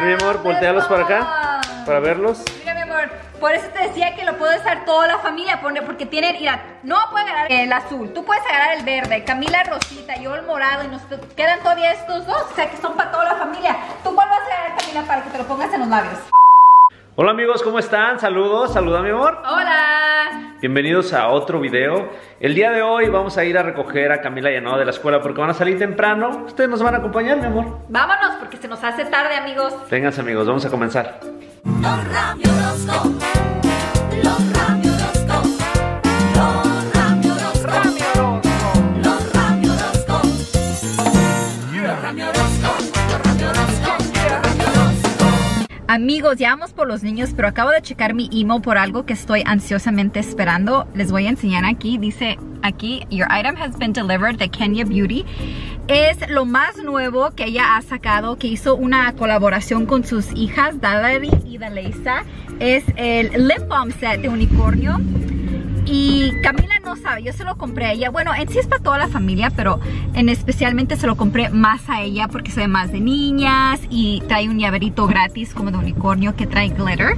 ver, mi amor, voltealos para acá. Para verlos. Mira, mi amor, por eso te decía que lo puede usar toda la familia, porque tienen, mira, no puede agarrar el azul, tú puedes agarrar el verde, Camila rosita, yo el morado, y nos quedan todavía estos dos, o sea que son para toda la familia. ¿Tú cuál vas a agarrar, Camila, para que te lo pongas en los labios? Hola amigos, ¿cómo están? Saludos, saluda mi amor. Hola. Bienvenidos a otro video. El día de hoy vamos a ir a recoger a Camila y a Noah de la escuela porque van a salir temprano. Ustedes nos van a acompañar, mi amor. Vámonos, porque se nos hace tarde, amigos. Vénganse amigos, vamos a comenzar. Los Amigos, ya vamos por los niños, pero acabo de checar mi email por algo que estoy ansiosamente esperando. Les voy a enseñar aquí. Dice aquí, Your item has been delivered de Kenya Beauty. Es lo más nuevo que ella ha sacado, que hizo una colaboración con sus hijas, Dalari y Daleisa. Es el lip balm set de unicornio. Y Camila no sabe, yo se lo compré a ella. Bueno, en sí es para toda la familia, pero en especialmente se lo compré más a ella porque se ve más de niñas y trae un llaverito gratis como de unicornio que trae glitter.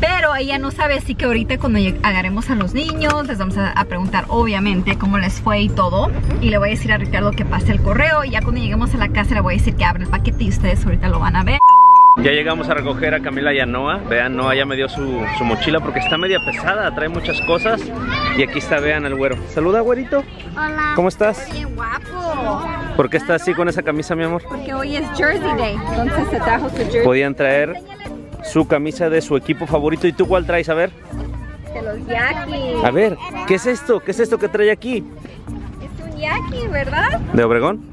Pero ella no sabe, así que ahorita cuando agarremos a los niños, les vamos a, a preguntar obviamente cómo les fue y todo. Y le voy a decir a Ricardo que pase el correo. Y ya cuando lleguemos a la casa le voy a decir que abra el paquete y ustedes ahorita lo van a ver. Ya llegamos a recoger a Camila y a Noah. Vean, Noah ya me dio su, su mochila porque está media pesada, trae muchas cosas. Y aquí está, vean al güero. Saluda, güerito. Hola. ¿Cómo estás? Bien guapo. ¿Por qué está así con esa camisa, mi amor? Porque hoy es Jersey Day. Entonces se trajo su jersey. Podían traer su camisa de su equipo favorito. ¿Y tú cuál traes? A ver. De los Yankees. A ver, ¿qué es esto? ¿Qué es esto que trae aquí? Es un Yankee, ¿verdad? ¿De Obregón?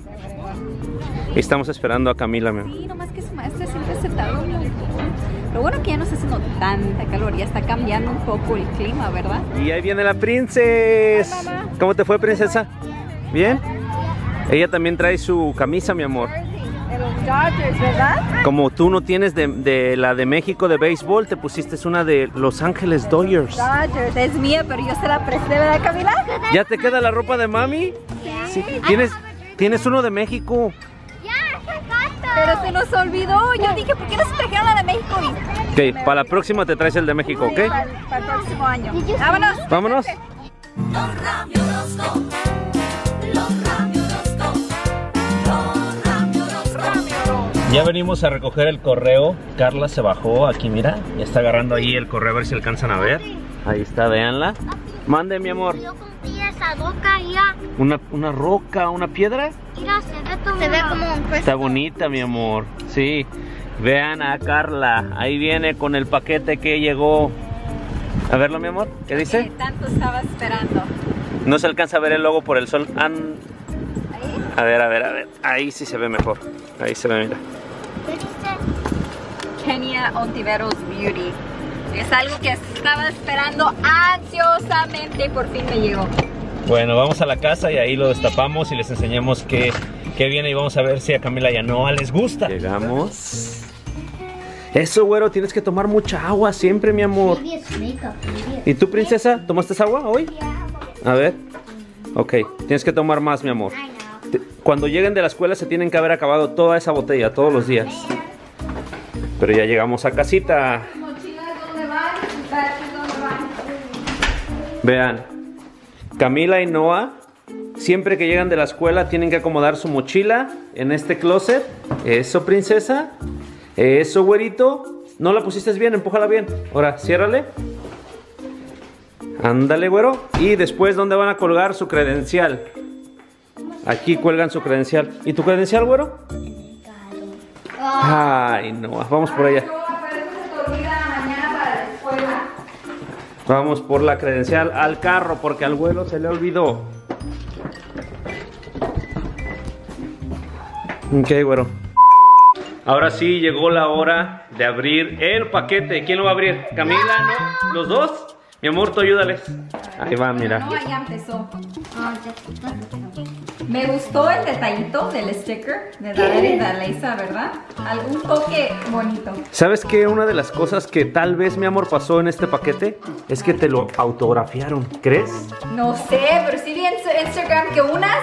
Y estamos esperando a Camila, mi amor. Sí, nomás montón. Lo bueno que ya no está haciendo tanta calor, ya está cambiando un poco el clima, ¿verdad? Y ahí viene la princesa. ¿Cómo te fue, princesa? ¿Bien? Ella también trae su camisa, mi amor. Como tú no tienes de, de la de México de béisbol, te pusiste una de Los Ángeles Dodgers. Dodgers, es mía, pero yo se la presté, ¿verdad, Camila? ¿Ya te queda la ropa de mami? Sí. ¿Tienes, tienes uno de México. Pero se nos olvidó. Yo dije, ¿por qué no se trajeron la de México? Ok, para la próxima te traes el de México, ¿ok? Para, para el próximo año. Vámonos. Vámonos. Ya venimos a recoger el correo. Carla se bajó aquí, mira. Ya está agarrando ahí el correo a ver si alcanzan a ver. Ahí está, véanla. Mande, mi amor. Yo compré esa roca y ya, Una, una roca, una piedra. mira, se ve como, se ve como un Está bonita, mi amor. Sí. Vean a Carla. Ahí viene con el paquete que llegó. A verlo, mi amor. ¿Qué Que dice? tanto estaba esperando. No se alcanza a ver el logo por el sol. An- Ahí. A ver, a ver, a ver. Ahí sí se ve mejor. Ahí se ve, mira. ¿Qué dice? Kenya Ontiveros Beauty. Es algo que estaba esperando ansiosamente y por fin me llegó. Bueno, vamos a la casa y ahí lo destapamos y les enseñamos qué, qué viene y vamos a ver si a Camila y a Noah les gusta. Llegamos. Eso, güero, tienes que tomar mucha agua siempre, mi amor. ¿Y tú, princesa, tomaste agua hoy? A ver. Ok, tienes que tomar más, mi amor. Cuando lleguen de la escuela se tienen que haber acabado toda esa botella todos los días. Pero ya llegamos a casita. Vean, Camila y Noah, siempre que llegan de la escuela tienen que acomodar su mochila en este closet. Eso, princesa. Eso, güerito. No la pusiste bien, empújala bien. Ahora, ciérrale. Ándale, güero. Y después, ¿dónde van a colgar su credencial? Aquí cuelgan su credencial. ¿Y tu credencial, güero? Ay, no, vamos por allá. Vamos por la credencial al carro porque al vuelo se le olvidó. Ok, güero. Ahora sí llegó la hora de abrir el paquete. ¿Quién lo va a abrir? ¿Camila? ¿No? ¿Los dos? Mi amor, tú ayúdales. Ahí va, mira. No, ya empezó. Me gustó el detallito del sticker de Daler y Dalesa, ¿verdad? Algún toque bonito. ¿Sabes qué? Una de las cosas que tal vez mi amor pasó en este paquete es que te lo autografiaron. ¿Crees? No sé, pero sí vi en su Instagram que unas,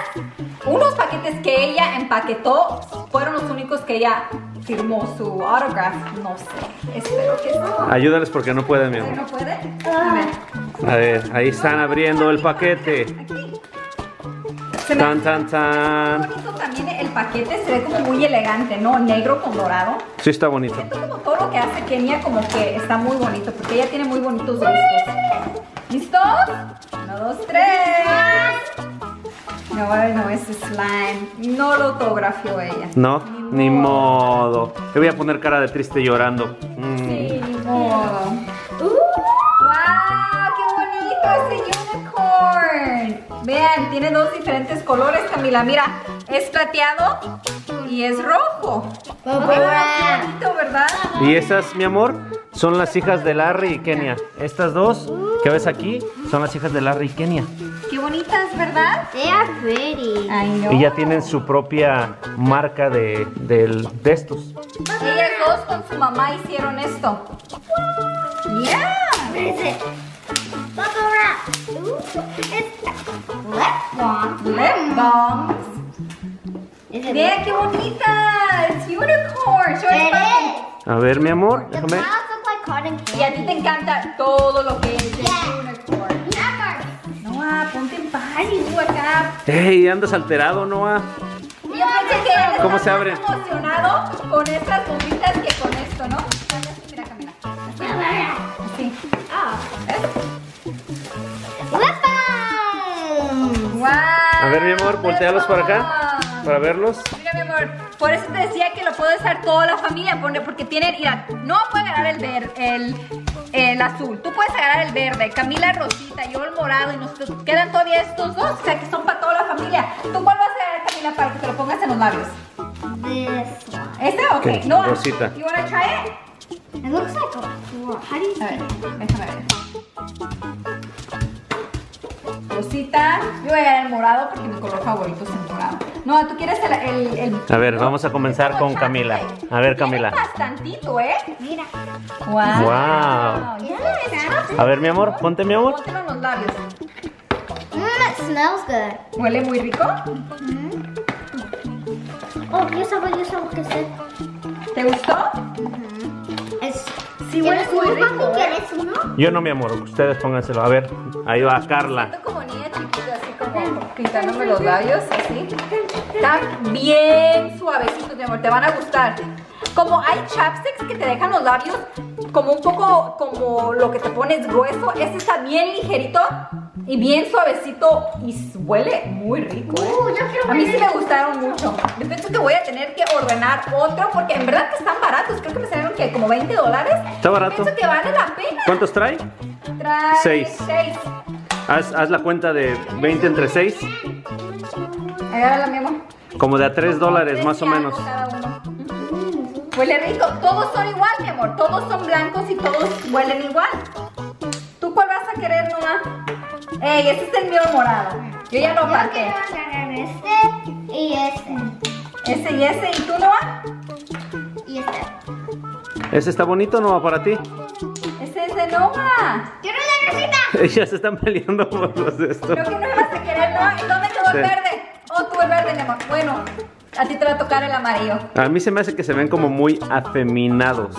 unos paquetes que ella empaquetó fueron los únicos que ella firmó su autograph. No sé. Espero que sí. Ayúdales porque no pueden, mi ¿Ay, amor. ¿No puede? A ver. A ver, ahí están abriendo el paquete. Aquí. Se me Tan, tan, tan. bonito también el paquete, se ve como muy elegante, ¿no? Negro con dorado. Sí está bonito. Siento como todo lo que hace Kenia como que está muy bonito, porque ella tiene muy bonitos gustos. ¿Listos? Uno, dos, tres. No, no, ese slime. No lo autografió ella. No, ni modo. Te voy a poner cara de triste llorando. Mm. Sí, ni modo. Tiene dos diferentes colores, Camila. Mira, es plateado y es rojo. ¡Qué bonito, ¿verdad? Y esas, mi amor, son las hijas de Larry y Kenia. Estas dos que ves aquí son las hijas de Larry y Kenia. ¡Qué bonitas, ¿verdad? They are pretty. Ay, no. Y ya tienen su propia marca de, del- de estos. Ellas dos con su mamá hicieron esto. ¡Yeah! Ooh, it's lip balm. Lip balms. Is it Vean qué bonita. Es unicorn. Show It is. A ver, mi amor, The déjame. clouds look like cotton Y a ti candy. te encanta todo lo que es Yeah. unicorn. Noah, ponte en paz y tú acá. ¡Ey! Andas alterado, Noah. Yo pensé que él ¿Cómo estaba se abre? más emocionado con estas bombitas que con esto, ¿no? Mira, Camila. Así. Oh. ¿Ves? ¡Wow! A ver, mi amor, voltealos para acá para verlos. Mira, mi amor, por eso te decía que lo puede usar toda la familia, porque tienen, mira, no puede agarrar el ver, el, el azul, tú puedes agarrar el verde, Camila el rosita, yo el morado y nos quedan todavía estos dos, o sea que son para toda la familia. ¿Tú cuál vas a agarrar, Camila, para que te lo pongas en los labios? This one. ¿Este? Ok, Ok, no. rosita. You wanna try it? It looks like a. How do you A ver, déjame ver. Rosita, yo voy a agarrar el morado porque mi color favorito es el morado. No, tú quieres el... el, el- A ver, vamos a comenzar con Camila. A ver, Camila. Bastantito, ¿eh? Mira. Wow. Wow. A ver, mi amor, ponte, mi amor. Póntelo en los labios. Mmm, it smells good. ¿Huele muy rico? Oh, yo sabía, yo sabía que sé. ¿Te gustó? Es. Sí, huele ¿Quieres muy uno, rico, papi? ¿eh? ¿Quieres uno? Yo no, mi amor, ustedes pónganselo. A ver, ahí va Carla. Pintándome los labios, así. Están bien suavecitos, mi amor, te van a gustar. Como hay chapsticks que te dejan los labios como un poco como lo que te pones grueso, este está bien ligerito y bien suavecito y huele muy rico. ¿eh? Uh, yo quiero a mí sí me gustaron mucho. Yo pienso que voy a tener que ordenar otro porque en verdad que están baratos. Creo que me salieron que como 20 dólares. Está barato. Pienso que vale la pena. ¿Cuántos trae? Trae Seis. seis. Haz, haz la cuenta de 20 entre 6, Agárrala, mi amor. como de a 3 dólares más o menos. algo cada uno. Huele rico. Todos son igual, mi amor. Todos son blancos y todos huelen igual. ¿Tú cuál vas a querer, Noah? Ey, este es el mío morado. Yo ya lo Yo este y este. Ese y ese. ¿Y tú, Noah? Y este. ¿Ese está bonito no para ti? Ese es de Noah. Ellas se están peleando por los de esto. Creo que no me vas a querer. ¿Y dónde quedó Sí. el verde? Oh, tú el verde, mi amor. Bueno, a ti te va a tocar el amarillo. A mí se me hace que se ven como muy afeminados.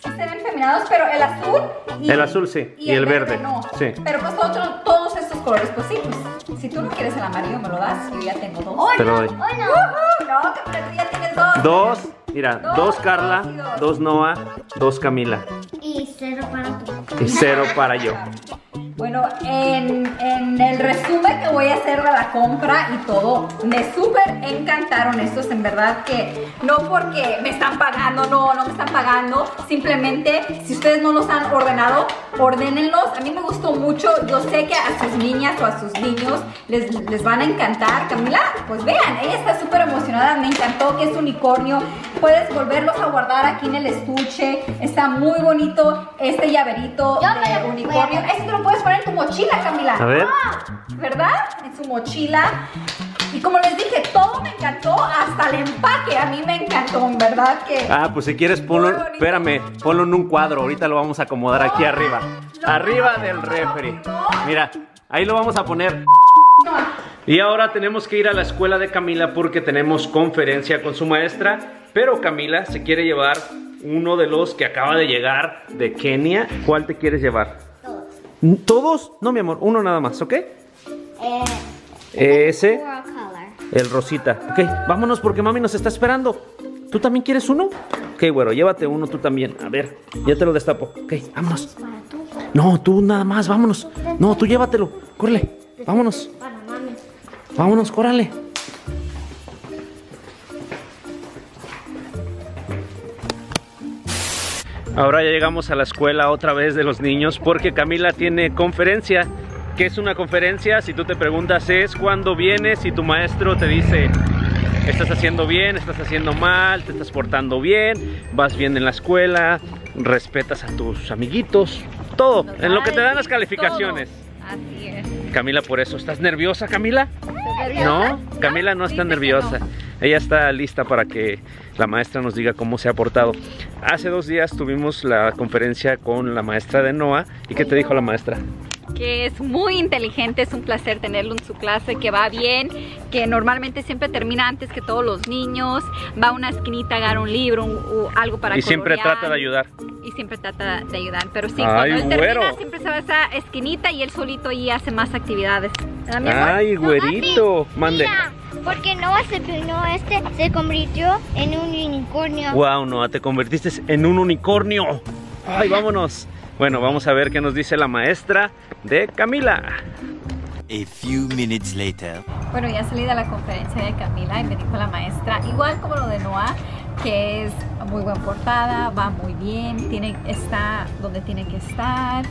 Se ven feminados, pero el azul y El azul sí, y el verde, no. sí. Pero pues otro- todos estos colores, pues sí, pues, si tú no quieres el amarillo, me lo das, yo ya tengo dos. ¡Oh, Te lo no! doy. ¡Oh, no! No, que tú ya tienes dos. Dos, mira, Dos, dos Carla, dos dos. Noah, dos Camila Y cero para tu. y cero para yo. Bueno, en, en el resumen que voy a hacer de la compra y todo, me súper encantaron estos, en verdad que no porque me están pagando, no, no me están pagando, simplemente si ustedes no los han ordenado, ordénenlos. A mí me gustó mucho, yo sé que a sus niñas o a sus niños les, les van a encantar. Camila, pues vean, ella está súper emocionada, me encantó que es unicornio. Puedes volverlos a guardar aquí en el estuche, está muy bonito este llaverito Yo de unicornio. Esto lo puedes poner en tu mochila, Camila. A ver. ¿Verdad? En su mochila. Y como les dije, todo me encantó, hasta el empaque. A mí me encantó, en verdad que. Ah, pues si quieres ponlo, espérame, ponlo en un cuadro, ahorita lo vamos a acomodar aquí arriba. no, Arriba no, del refri. Mira, ahí lo vamos a poner. Y ahora tenemos que ir a la escuela de Camila porque tenemos conferencia con su maestra. Pero Camila se quiere llevar uno de los que acaba de llegar de Kenia. ¿Cuál te quieres llevar? Todos. No, mi amor, uno nada más, ¿ok? Eh, Ese, el rosita. Ok, vámonos porque mami nos está esperando. ¿Tú también quieres uno? Ok, güero, llévate uno tú también. A ver, ya te lo destapo. Ok, vámonos. No, tú nada más, vámonos. No, tú llévatelo. Córrele, vámonos. Vámonos, córrale. Ahora ya llegamos a la escuela otra vez de los niños porque Camila tiene conferencia. ¿Qué es una conferencia? Si tú te preguntas es cuando vienes y tu maestro te dice estás haciendo bien, estás haciendo mal, te estás portando bien, vas bien en la escuela, respetas a tus amiguitos, todo, en lo que te dan las calificaciones. todo. Así es. Camila, por eso, ¿estás nerviosa, Camila? No, Camila no está nerviosa. no. Ella está lista para que la maestra nos diga cómo se ha portado. Hace dos días tuvimos la conferencia con la maestra de Noah. ¿Y qué te dijo la maestra? que es muy inteligente, es un placer tenerlo en su clase, que va bien, que normalmente siempre termina antes que todos los niños, va a una esquinita a agarrar un libro, un- u- algo para Y siempre trata de ayudar. Y siempre trata de ayudar, pero sí, Ay, cuando él termina güero. siempre se va a esa esquinita y él solito y hace más actividades. ¿Verdad, mi amor? Ay, güerito, mande. Mira, porque Noah se peinó este, se convirtió en un unicornio. Wow, Noah, te convertiste en un unicornio. Ay, vámonos. Bueno, vamos a ver qué nos dice la maestra de Camila. A few minutes later. Bueno, ya salí de la conferencia de Camila y me dijo la maestra, igual como lo de Noah, que es muy buena portada, va muy bien, tiene, está donde tiene que estar,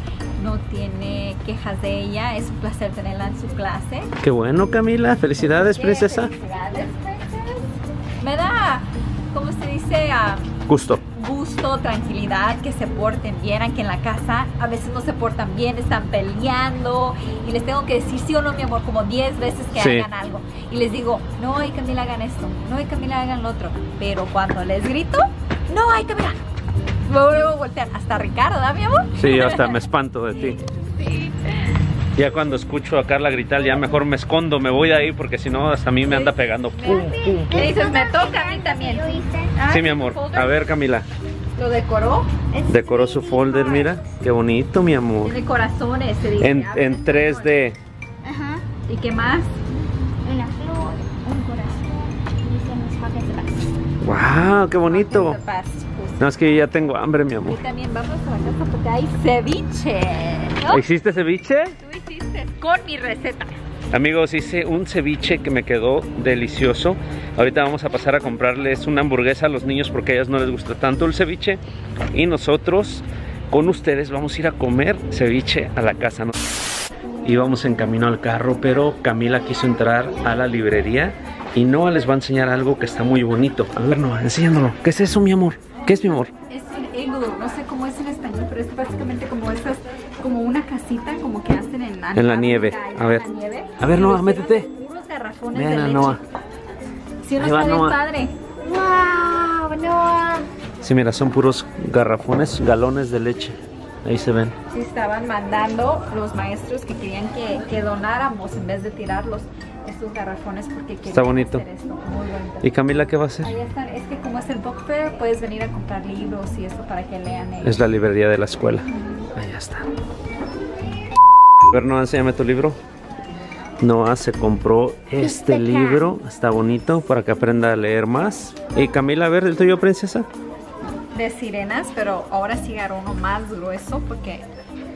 no tiene quejas de ella, es un placer tenerla en su clase. Qué bueno, Camila. Felicidades, princesa. felicidades, princess. Me da, ¿cómo se dice? Gusto. Gusto, tranquilidad, que se porten bien, aunque en la casa a veces no se portan bien, están peleando y les tengo que decir sí o no, mi amor, como 10 veces que Sí. hagan algo. Y les digo, no, ay Camila, hagan esto, no, ay Camila, hagan lo otro. Pero cuando les grito, no, ay Camila, vuelvo a voltear. Hasta Ricardo, ¿da, mi amor? Sí, hasta me espanto de ti. Sí. Ya cuando escucho a Carla gritar, ya mejor me escondo, me voy de ahí porque si no, hasta a mí me anda pegando. Pum, pum. Le dices, me toca a mí también. Sí, mi amor. A ver, Camila. Lo decoró. Decoró su folder, mira. Qué bonito, mi amor. Tiene corazones, se dice. En, en 3D. Ajá. ¿Y qué más? Una flor, un corazón. Y dice. ¡Wow! ¡Qué bonito! Food. No, es que yo ya tengo hambre, mi Y amor. también vamos a la casa porque hay ceviche. ¿no? ¿Hiciste ceviche? Tú hiciste con mi receta. Amigos, hice un ceviche que me quedó delicioso. Ahorita vamos a pasar a comprarles una hamburguesa a los niños porque a ellos no les gusta tanto el ceviche. Y nosotros, con ustedes, vamos a ir a comer ceviche a la casa. Íbamos en camino al carro, pero Camila quiso entrar a la librería y Noah les va a enseñar algo que está muy bonito. A ver, Noah, enséñanos. ¿Qué es eso, mi amor? ¿Qué es mi amor? Es en la, nieve. A ver. A ver, Noah, métete. llevan en Unos garrafones Vean de a leche. Noah. Sí, no Ahí está bien padre. Wow, Noah. Sí, mira, son puros garrafones, galones de leche. Ahí se ven. Estaban mandando los maestros que querían que, que donáramos en vez de tirarlos estos garrafones porque Está bonito. hacer esto. Muy bonito. ¿Y Camila qué va a hacer? Ahí están, es que como es el book fair, puedes venir a comprar libros y eso para que lean ellos. Es la librería de la escuela. Allá está. Noah, enséñame tu libro. Noah se compró este Este libro. Está bonito para que aprenda a leer más. Y Camila, a ver, ¿el tuyo, princesa? De sirenas, pero ahora sí agarró uno más grueso porque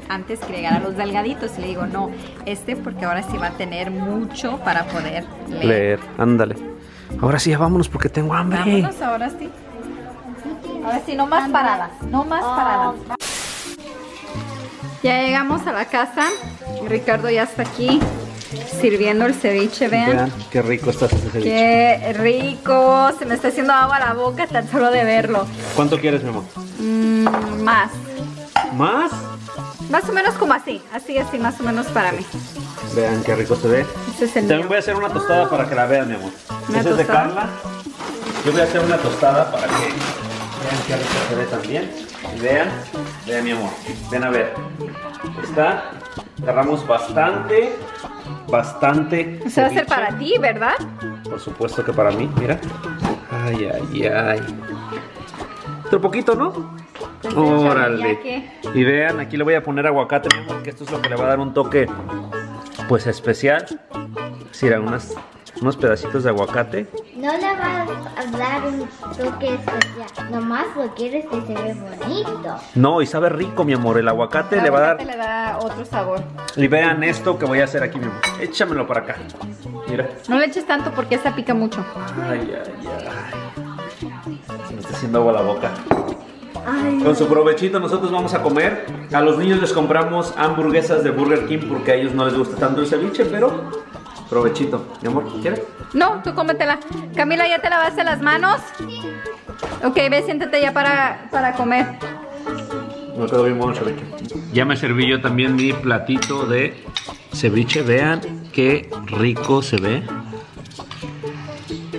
antes quería agarrar los delgaditos y le digo, no, este porque ahora sí va a tener mucho para poder leer. Leer, ándale. Ahora sí, ya vámonos porque tengo hambre. Vámonos, ahora sí. Ahora sí, no más paradas, no más paradas. Ya llegamos a la casa. Ricardo ya está aquí sirviendo el ceviche, vean. Vean qué rico está este ceviche. Qué rico, se me está haciendo agua a la boca tan solo de verlo. ¿Cuánto quieres, mi amor? Mm, más, ¿Más? más o menos como así, así, así, más o menos para mí. Vean qué rico se ve. Ese es el También mío. voy a hacer una tostada para que la vean, mi amor. ¿Una Esa es de tostada? Carla. Yo voy a hacer una tostada para que vean qué rico se ve también. Vean, vean mi amor. Ven a ver. Está, agarramos bastante, bastante. Se va a hacer para ti, ¿verdad? Por supuesto que para mí, mira. Ay, ay, ay. Otro poquito, ¿no? Ya Órale. que- Y vean, aquí le voy a poner aguacate, mi amor, que esto es lo que le va a dar un toque, pues, especial. Sí, era unas, unos pedacitos de aguacate. No le vas a dar un toque especial. Nomás lo quieres que se ve bonito. No, y sabe rico, mi amor. El aguacate le va a dar... le da otro sabor. Y vean esto que voy a hacer aquí, mi amor. Échamelo para acá. Mira. No le eches tanto porque esta pica mucho. Ay, ay, ay. Se me está haciendo agua la boca. Ay, Con su provechito nosotros vamos a comer. A los niños les compramos hamburguesas de Burger King porque a ellos no les gusta tanto el ceviche, pero provechito. Mi amor, ¿quieres? No, tú cómetela. Camila, ¿ya te lavaste las manos? Ok, ve, siéntate ya para, para comer. Me quedó bien bueno el ceviche. Ya me serví yo también mi platito de ceviche. Vean qué rico se ve.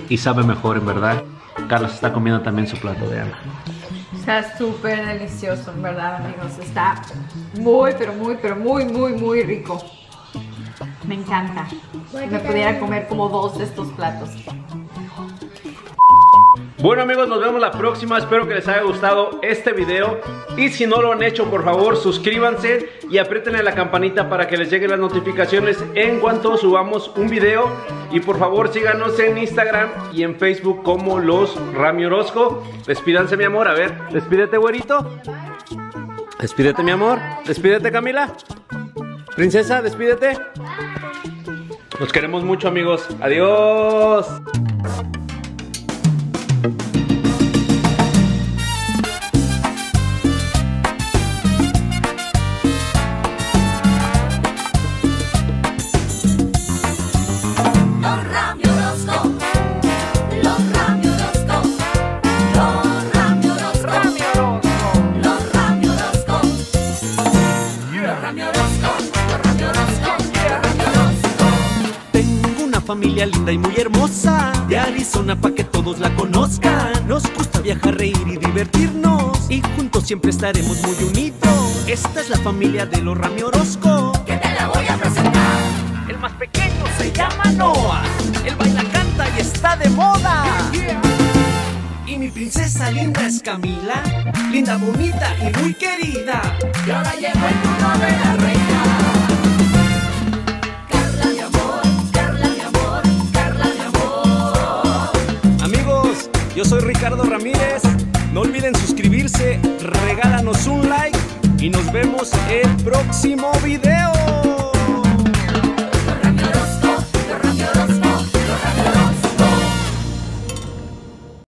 Y sabe mejor, en verdad. Carlos está comiendo también su plato, vean. Está súper delicioso, en verdad, amigos. Está muy, pero muy, pero muy, muy, muy rico. Me encanta. Me pudiera comer como dos de estos platos. Bueno amigos, nos vemos la próxima. Espero que les haya gustado este video. Y si no lo han hecho, por favor, suscríbanse y aprieten la campanita para que les lleguen las notificaciones en cuanto subamos un video. Y por favor, síganos en Instagram y en Facebook como los Rami Orozco. Despídanse, mi amor. A ver, despídete, güerito. Despídete, mi amor. Despídete, Camila. Princesa, despídete. Nos queremos mucho, amigos. Adiós. Familia linda y muy hermosa de Arizona pa' que todos la conozcan. Nos gusta viajar, reír y divertirnos y juntos siempre estaremos muy unidos. Esta es la familia de los Rami Orozco. Que te la voy a presentar. El más pequeño se llama Noah. Él baila, canta y está de moda. Y mi princesa linda es Camila, linda, bonita y muy querida. Y ahora llegó el turno de la reina. Yo soy Ricardo Ramírez. No olviden suscribirse, regálanos un like y nos vemos el próximo video.